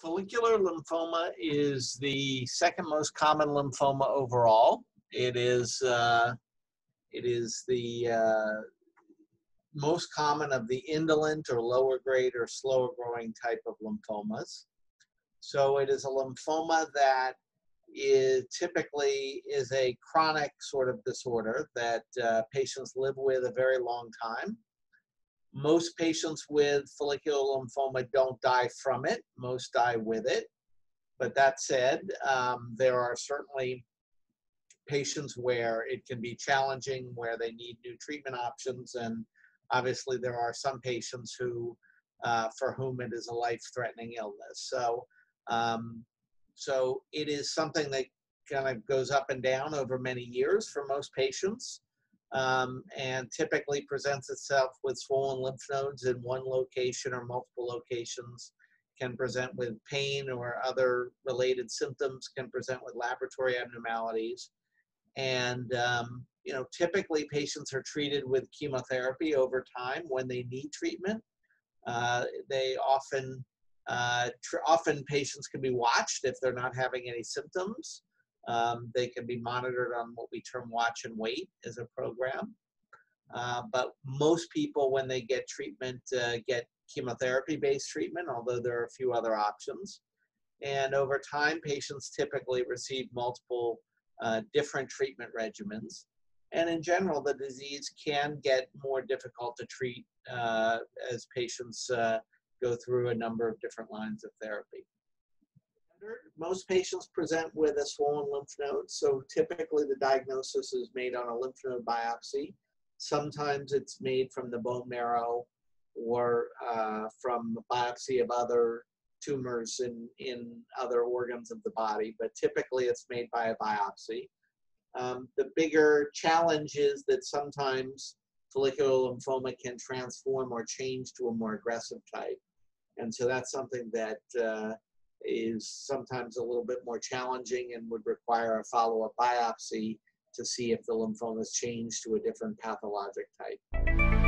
Follicular lymphoma is the second most common lymphoma overall. It is uh, it is the uh, most common of the indolent or lower grade or slower growing type of lymphomas. So it is a lymphoma that is typically is a chronic sort of disorder that uh, patients live with a very long time. Most patients with follicular lymphoma don't die from it, most die with it. But that said, um, there are certainly patients where it can be challenging, where they need new treatment options, and obviously there are some patients who, uh, for whom it is a life-threatening illness. So, um, so it is something that kind of goes up and down over many years for most patients um, and typically presents itself with swollen lymph nodes in one location or multiple locations, can present with pain or other related symptoms, can present with laboratory abnormalities. And, um, you know, typically patients are treated with chemotherapy over time when they need treatment. Uh, they often, uh, often patients can be watched if they're not having any symptoms. Um, they can be monitored on what we term watch and wait as a program. Uh, but most people, when they get treatment, uh, get chemotherapy based treatment, although there are a few other options. And over time, patients typically receive multiple uh, different treatment regimens. And in general, the disease can get more difficult to treat uh, as patients uh, go through a number of different lines of therapy most patients present with a swollen lymph node, so typically the diagnosis is made on a lymph node biopsy. Sometimes it's made from the bone marrow or uh, from biopsy of other tumors in, in other organs of the body, but typically it's made by a biopsy. Um, the bigger challenge is that sometimes follicular lymphoma can transform or change to a more aggressive type. And so that's something that uh, is sometimes a little bit more challenging and would require a follow-up biopsy to see if the lymphoma has changed to a different pathologic type.